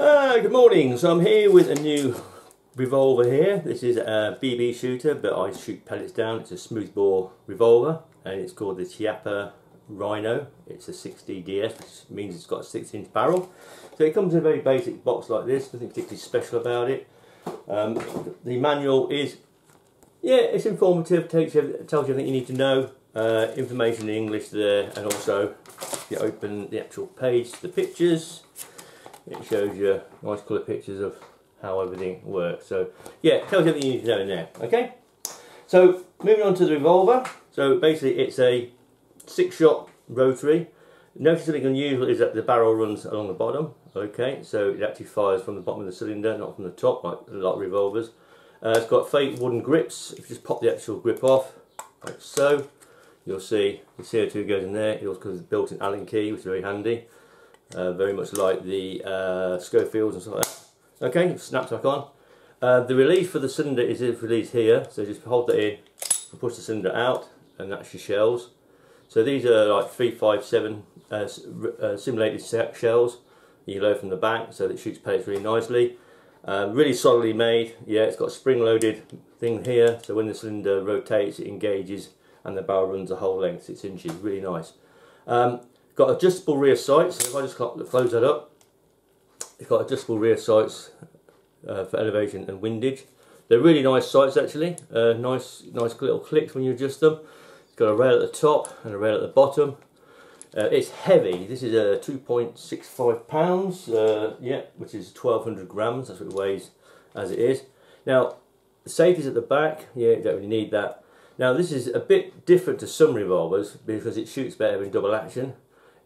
Uh, good morning. So I'm here with a new revolver here. This is a BB shooter, but I shoot pellets down. It's a smoothbore revolver, and it's called the Chiappa Rhino. It's a 60 DS, which means it's got a 6 inch barrel. So it comes in a very basic box like this, nothing particularly special about it. Um, the manual is, yeah, it's informative, tells you, tells you everything you need to know. Uh, information in English there, and also you open the actual page, the pictures, it shows you nice colour pictures of how everything works. So yeah, tells you everything you need to know in there. Okay. So moving on to the revolver. So basically, it's a six-shot rotary. Notice something unusual is that the barrel runs along the bottom. Okay, so it actually fires from the bottom of the cylinder, not from the top, like a lot of revolvers. Uh, it's got fake wooden grips. If you just pop the actual grip off, like so, you'll see the CO2 goes in there. It also has a built-in Allen key, which is very handy. Uh, very much like the uh, Schofields and stuff like that. Okay, snaps back on. Uh, the release for the cylinder is released here, so just hold that in and push the cylinder out, and that's your shells. So these are like 357 uh, uh, simulated shells. You load from the back, so that shoots pellets really nicely. Um, really solidly made. Yeah, it's got a spring-loaded thing here, so when the cylinder rotates, it engages, and the barrel runs the whole length, six inches. Really nice. Um, Got adjustable rear sights, if I just close that up, it's got adjustable rear sights uh, for elevation and windage. They're really nice sights actually, uh, nice nice little clicks when you adjust them. It's got a rail at the top and a rail at the bottom. Uh, it's heavy, this is a 2.65 pounds, uh, yeah, which is 1200 grams, that's what it weighs as it is. Now, the safety's at the back, yeah, you don't really need that. Now this is a bit different to some revolvers because it shoots better in double action.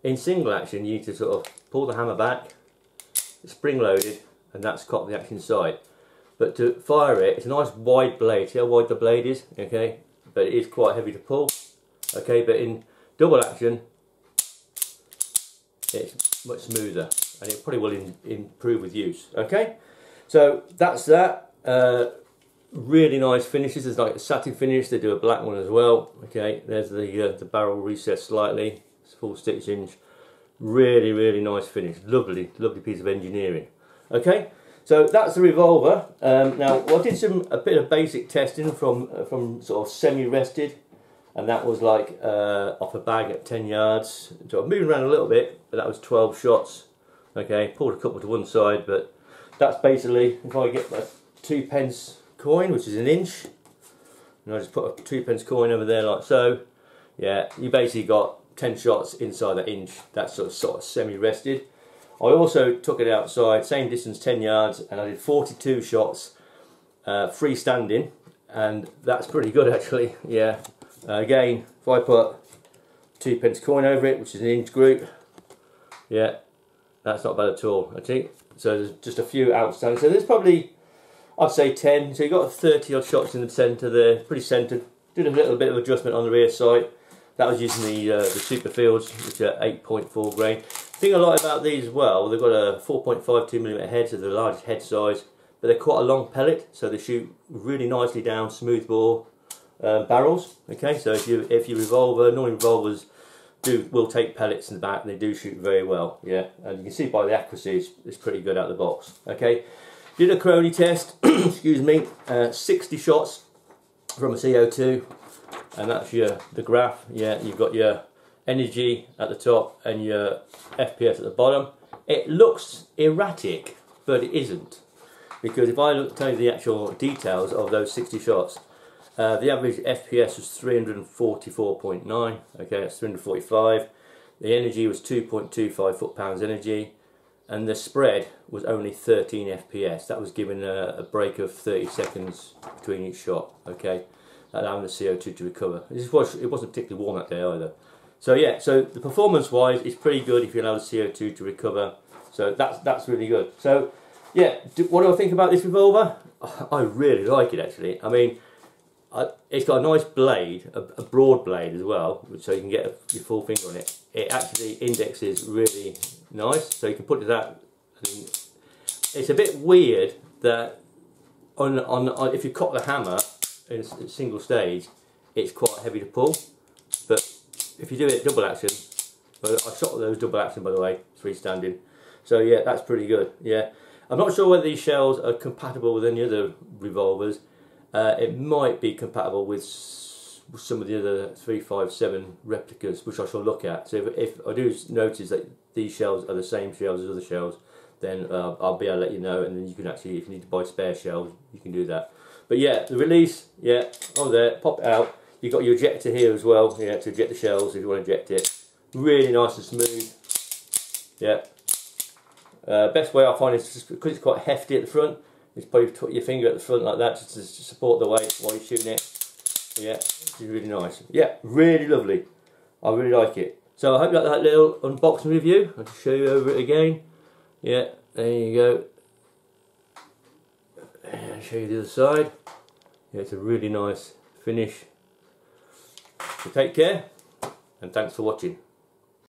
In single action, you need to sort of pull the hammer back, spring loaded, and that's caught the action side. But to fire it, it's a nice wide blade. See how wide the blade is? Okay, but it is quite heavy to pull. Okay, but in double action, it's much smoother, and it probably will in, improve with use. Okay, so that's that. Uh, really nice finishes. There's like a satin finish. They do a black one as well. Okay, there's the uh, the barrel recessed slightly full stitch inch. Really, really nice finish. Lovely, lovely piece of engineering. Okay, so that's the revolver. Um, now, I did some a bit of basic testing from uh, from sort of semi-rested, and that was like uh, off a bag at 10 yards. So I'm moving around a little bit, but that was 12 shots. Okay, pulled a couple to one side, but that's basically if I get my two pence coin, which is an inch, and I just put a two pence coin over there like so. Yeah, you basically got 10 shots inside that inch, that sort of, sort of semi-rested. I also took it outside, same distance, 10 yards, and I did 42 shots uh, freestanding, and that's pretty good actually, yeah. Uh, again, if I put two pence coin over it, which is an inch group, yeah, that's not bad at all, I think. So there's just a few outstanding. So there's probably, I'd say 10. So you've got 30 odd shots in the centre there, pretty centred. Did a little bit of adjustment on the rear sight. That was using the uh, the Super Fields, which are 8.4 grain. Thing I like about these as well, they've got a 4.52mm head, so they're the largest head size, but they're quite a long pellet, so they shoot really nicely down smooth bore uh, barrels. Okay, so if you if you revolver, normally revolvers do will take pellets in the back, and they do shoot very well. Yeah, and you can see by the accuracy, it's, it's pretty good out of the box. Okay, did a Chrony test. excuse me, uh, 60 shots from a CO2 and that's your the graph. Yeah you've got your energy at the top and your FPS at the bottom. It looks erratic but it isn't. Because if I look, tell you the actual details of those 60 shots uh, the average FPS was 344.9 okay that's 345 the energy was 2.25 foot-pounds energy and the spread was only 13 FPS that was given a, a break of 30 seconds between each shot okay allowing the CO2 to recover. It, was, it wasn't particularly warm that day either. So yeah, so the performance wise it's pretty good if you allow the CO2 to recover. So that's that's really good. So yeah, do, what do I think about this revolver? I really like it actually. I mean, I, it's got a nice blade, a, a, broad blade as well, so you can get a, your full finger on it. It actually indexes really nice, so you can put it out. It's a bit weird that on, on, on if you cock the hammer in a single stage, it's quite heavy to pull. But if you do it double action, but I shot those double action by the way, freestanding. So yeah, that's pretty good. Yeah, I'm not sure whether these shells are compatible with any other revolvers. Uh, it might be compatible with some of the other 357 replicas, which I shall look at. So if, if I do notice that these shells are the same shells as other shells, then uh, I'll be able to let you know, and then you can actually, if you need to buy spare shells, you can do that. But yeah, the release, yeah, on there, pop it out. You've got your ejector here as well, yeah, to eject the shells if you want to eject it. Really nice and smooth. Yeah. Uh, best way I find is because it's quite hefty at the front, is probably put your finger at the front like that just to support the weight while you're shooting it. Yeah, it's really nice. Yeah, really lovely. I really like it. So I hope you like that little unboxing review. I'll show you over it again. Yeah, there you go. And show you the other side. Yeah, it's a really nice finish. So take care and thanks for watching.